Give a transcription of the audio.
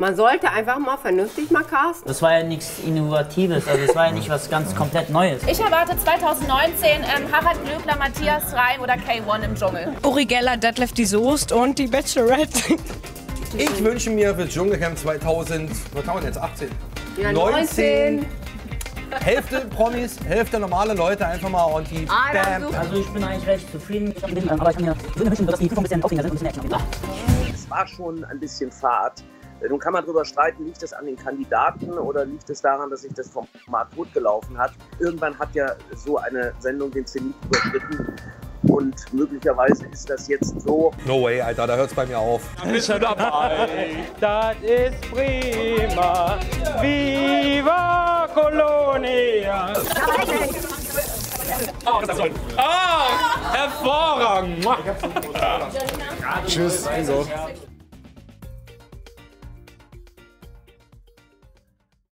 Man sollte einfach mal vernünftig mal casten. Das war ja nichts Innovatives, also es war ja nicht was ganz komplett Neues. Ich erwarte 2019 ähm, Harald Glöckler, Matthias Reim oder K1 im Dschungel. Uri Geller, Detlef die Soest und die Bachelorette. Ich wünsche mir für Dschungelcamp 2000, was haben wir jetzt, 18? Ja, 19. Hälfte Promis, Hälfte normale Leute, einfach mal und die Ah, Bam. Also ich bin eigentlich recht zufrieden, ich bin, aber ich kann mir ich würde mir wünschen, dass die Prüfung ein bisschen aufregender sind und ein bisschen Action. es war schon ein bisschen Fahrt. Nun kann man darüber streiten, liegt es an den Kandidaten oder liegt es daran, dass sich das Format totgelaufen hat. Irgendwann hat ja so eine Sendung den Zenit überschritten und möglicherweise ist das jetzt so. No way, Alter, da hört's bei mir auf. Bist du dabei? Das ist prima. Viva Colonia! Ah, hervorragend! Tschüss. Ingo.